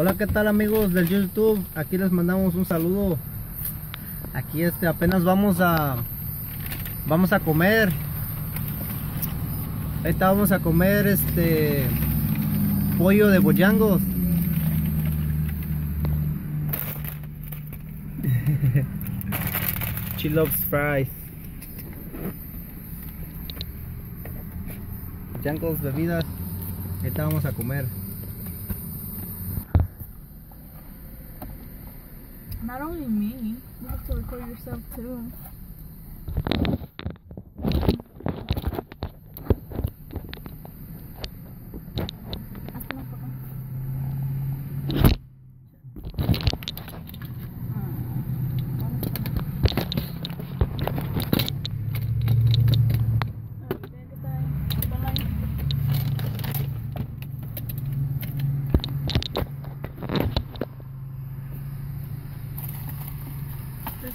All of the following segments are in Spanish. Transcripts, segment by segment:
Hola, ¿qué tal amigos del YouTube? Aquí les mandamos un saludo. Aquí este apenas vamos a vamos a comer. Ahorita vamos a comer este pollo de boyangos. She fries. Boyangos, bebidas. Ahorita vamos a comer. Not only me, you have to record yourself too.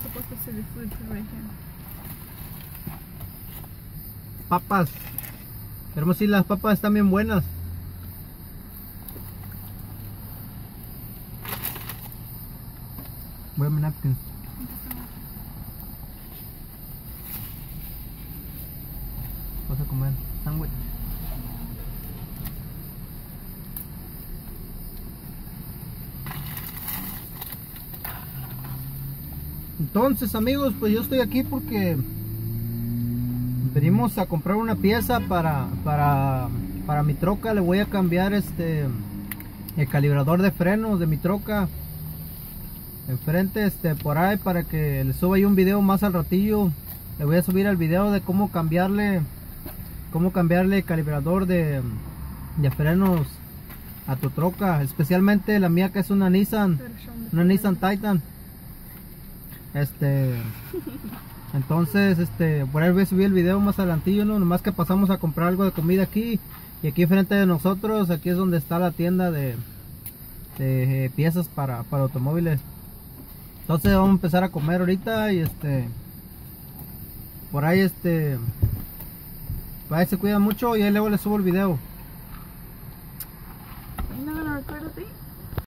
Supposed to see the food right here. Papas. Hermosí, las papas están bien buenas. Voy a mi napkin. Vas a comer sándwich. Entonces amigos, pues yo estoy aquí porque venimos a comprar una pieza para, para, para mi troca. Le voy a cambiar este el calibrador de frenos de mi troca. Enfrente, este, por ahí para que le suba un video más al ratillo. Le voy a subir el video de cómo cambiarle, cómo cambiarle el calibrador de, de frenos a tu troca. Especialmente la mía que es una Nissan, una Nissan Titan. Este, entonces, este, por ahí voy a subir el video más adelantillo, ¿no? Nomás que pasamos a comprar algo de comida aquí. Y aquí enfrente de nosotros, aquí es donde está la tienda de, de eh, piezas para, para automóviles. Entonces vamos a empezar a comer ahorita y este, por ahí este, por ahí se cuida mucho y ahí luego les subo el video.